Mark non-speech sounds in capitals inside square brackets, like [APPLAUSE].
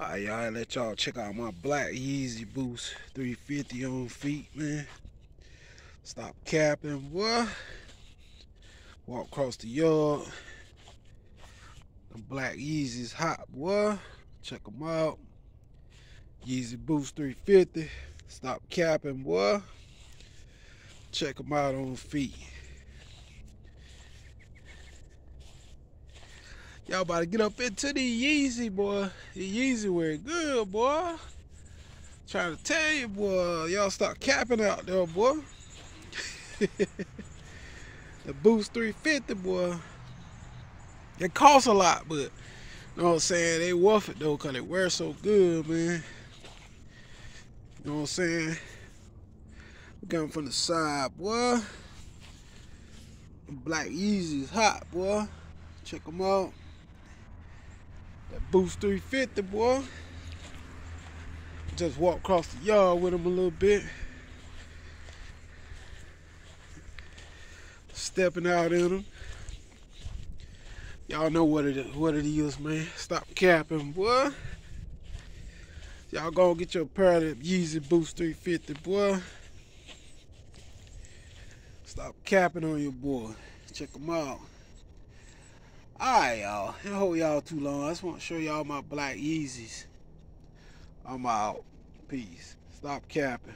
Alright, y'all, let y'all check out my Black Yeezy Boost 350 on feet, man. Stop capping, boy. Walk across the yard. The Black Yeezys hot, boy. Check them out. Yeezy Boost 350. Stop capping, boy. Check them out on feet. Y'all about to get up into the Yeezy, boy. The Yeezy wear good, boy. Trying to tell you, boy. Y'all start capping out there, boy. [LAUGHS] the Boost 350, boy. It costs a lot, but you know what I'm saying? They worth it though, cause it wear so good, man. You know what I'm saying? We coming from the side, boy. Black Yeezy's hot, boy. Check them out. That Boost 350, boy. Just walk across the yard with him a little bit. Stepping out in him. Y'all know what it is, what it is, man. Stop capping, boy. Y'all go get your pair of Yeezy Boost 350, boy. Stop capping on your boy. Check them out. Alright, y'all. I hold y'all too long. I just want to show y'all my black Yeezys. I'm out. Peace. Stop capping.